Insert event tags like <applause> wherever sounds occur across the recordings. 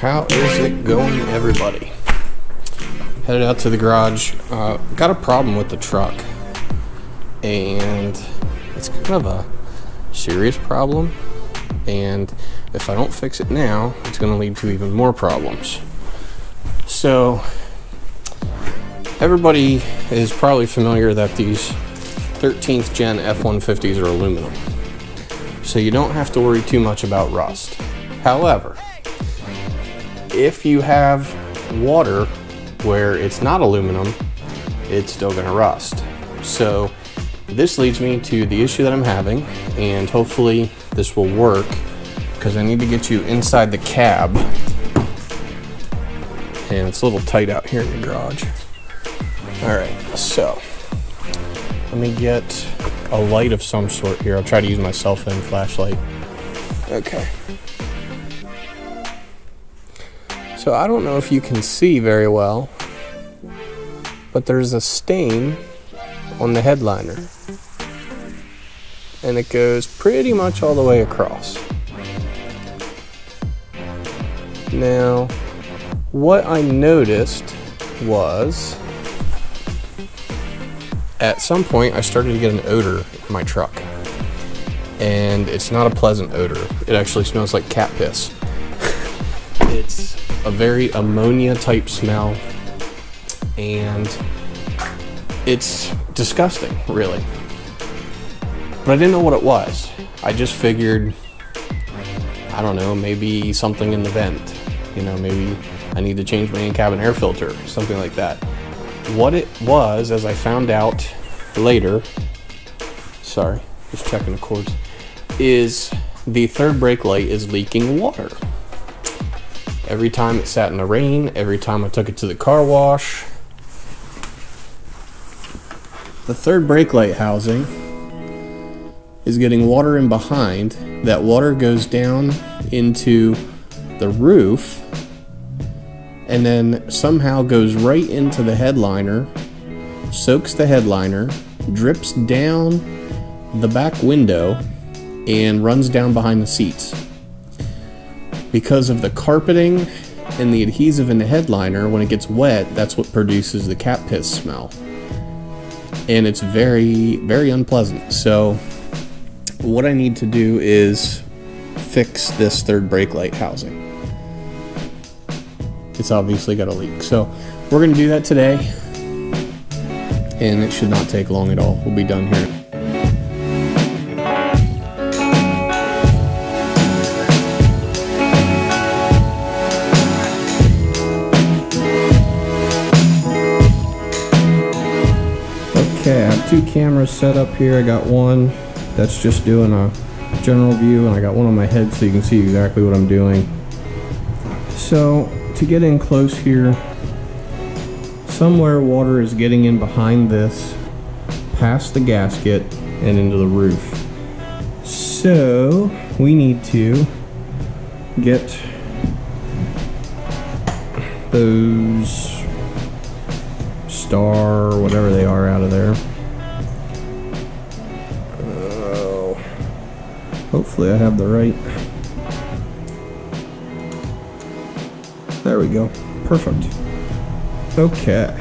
How is it going, everybody? Headed out to the garage. Uh, got a problem with the truck, and it's kind of a serious problem. And if I don't fix it now, it's going to lead to even more problems. So, everybody is probably familiar that these 13th gen F 150s are aluminum. So, you don't have to worry too much about rust. However, if you have water where it's not aluminum, it's still to rust. So this leads me to the issue that I'm having, and hopefully this will work because I need to get you inside the cab. And it's a little tight out here in the garage. All right, so let me get a light of some sort here. I'll try to use my cell phone flashlight. Okay. So I don't know if you can see very well, but there's a stain on the headliner. And it goes pretty much all the way across. Now, what I noticed was at some point I started to get an odor in my truck. And it's not a pleasant odor. It actually smells like cat piss. <laughs> it's a very ammonia type smell and it's disgusting really. But i didn't know what it was. I just figured i don't know maybe something in the vent. You know maybe i need to change my in-cabin air filter something like that. What it was as i found out later sorry just checking the cords is the third brake light is leaking water Every time it sat in the rain, every time I took it to the car wash. The third brake light housing is getting water in behind. That water goes down into the roof and then somehow goes right into the headliner, soaks the headliner, drips down the back window, and runs down behind the seats because of the carpeting and the adhesive in the headliner, when it gets wet, that's what produces the cat piss smell. And it's very, very unpleasant. So, what I need to do is fix this third brake light housing. It's obviously got a leak. So, we're going to do that today. And it should not take long at all. We'll be done here. Two cameras set up here. I got one that's just doing a general view and I got one on my head so you can see exactly what I'm doing. So to get in close here, somewhere water is getting in behind this, past the gasket and into the roof. So we need to get those star, whatever they are, out of there. Hopefully I have the right. There we go. Perfect. Okay.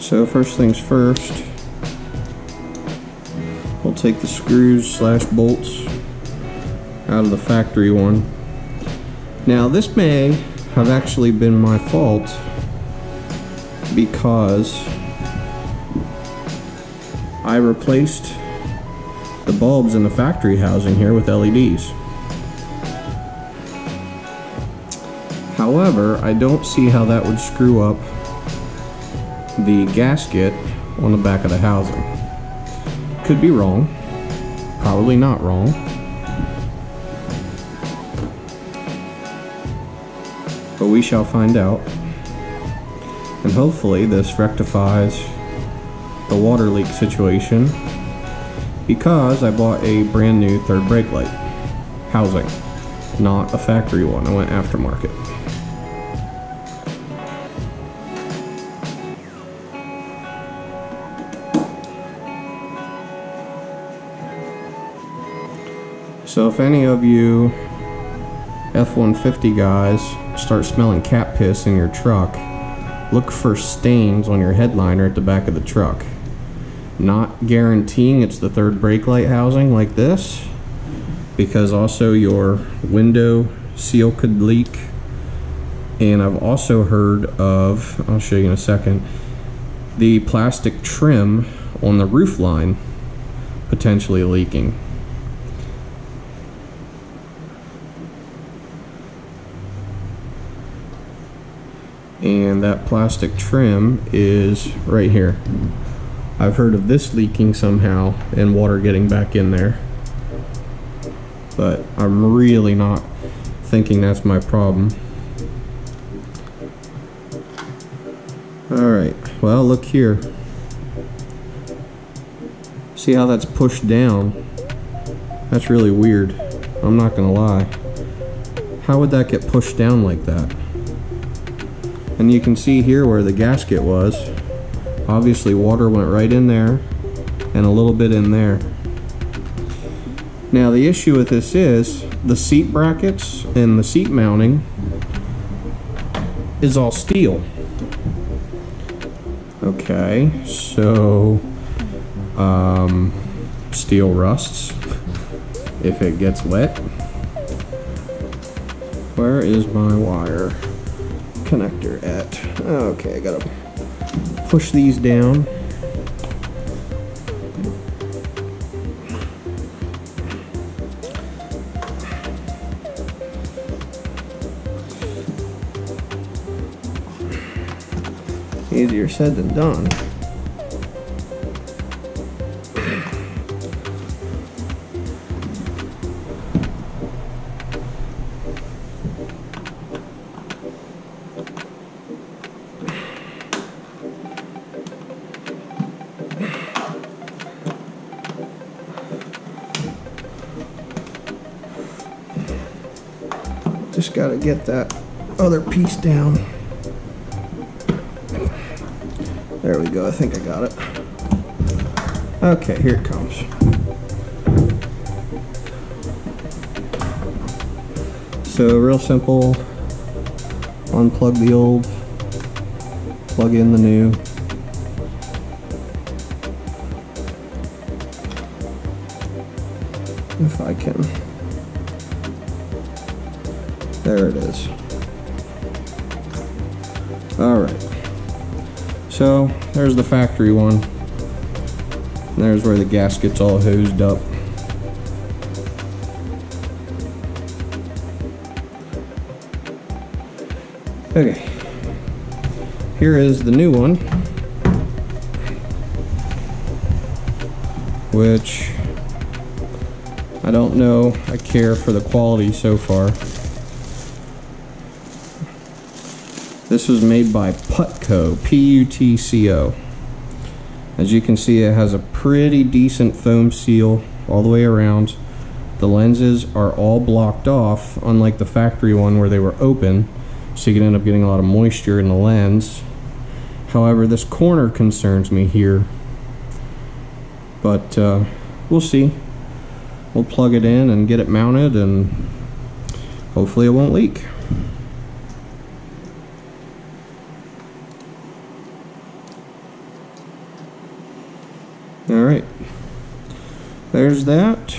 So first things first, we'll take the screws slash bolts out of the factory one now this may have actually been my fault because I replaced the bulbs in the factory housing here with LEDs. However, I don't see how that would screw up the gasket on the back of the housing. Could be wrong, probably not wrong. but we shall find out. And hopefully this rectifies the water leak situation because I bought a brand new third brake light housing, not a factory one. I went aftermarket. So if any of you F-150 guys start smelling cat piss in your truck, look for stains on your headliner at the back of the truck. Not guaranteeing it's the third brake light housing like this, because also your window seal could leak. And I've also heard of, I'll show you in a second, the plastic trim on the roof line potentially leaking. and that plastic trim is right here. I've heard of this leaking somehow and water getting back in there. But I'm really not thinking that's my problem. Alright, well look here. See how that's pushed down? That's really weird. I'm not gonna lie. How would that get pushed down like that? And you can see here where the gasket was. Obviously water went right in there and a little bit in there. Now the issue with this is the seat brackets and the seat mounting is all steel. Okay, so um, steel rusts if it gets wet. Where is my wire? connector at? Okay, I gotta push these down. Easier said than done. Just got to get that other piece down. There we go. I think I got it. Okay, here it comes. So real simple. Unplug the old, plug in the new. If I can. There it is. Alright. So, there's the factory one. There's where the gasket's all hosed up. Okay. Here is the new one. Which I don't know I care for the quality so far. This was made by Putco, P-U-T-C-O. As you can see, it has a pretty decent foam seal all the way around. The lenses are all blocked off, unlike the factory one where they were open, so you can end up getting a lot of moisture in the lens. However, this corner concerns me here. But uh, we'll see. We'll plug it in and get it mounted and hopefully it won't leak. All right. There's that.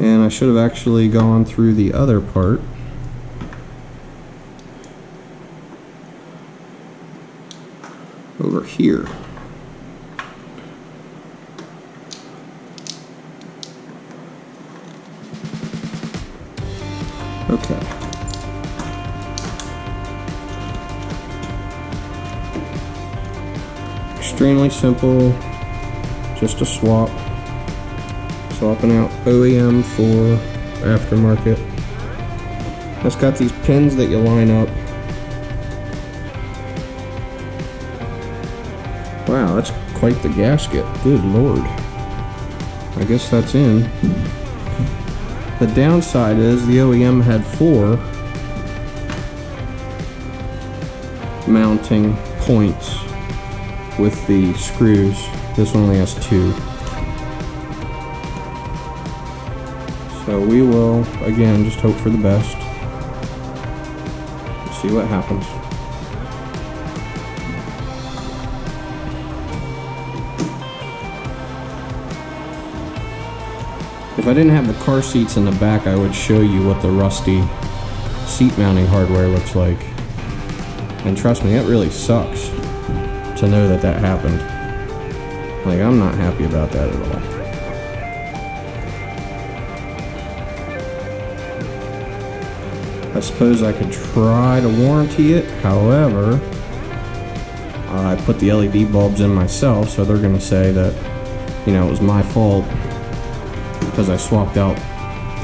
And I should have actually gone through the other part. Over here. Extremely simple, just a swap. Swapping out OEM for aftermarket. It's got these pins that you line up. Wow, that's quite the gasket. Good lord. I guess that's in. The downside is the OEM had four mounting points with the screws. This one only has two. So we will, again, just hope for the best. See what happens. If I didn't have the car seats in the back, I would show you what the rusty seat mounting hardware looks like. And trust me, it really sucks to know that that happened. Like, I'm not happy about that at all. I suppose I could try to warranty it, however, I put the LED bulbs in myself, so they're going to say that, you know, it was my fault because I swapped out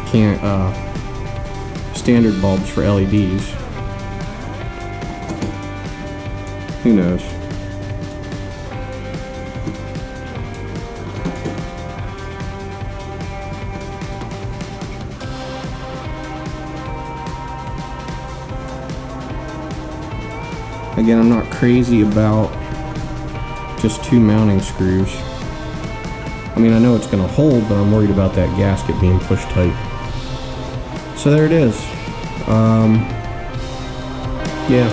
can uh, standard bulbs for LEDs. Who knows? Again, I'm not crazy about just two mounting screws. I mean, I know it's going to hold, but I'm worried about that gasket being pushed tight. So there it is. Um, yeah,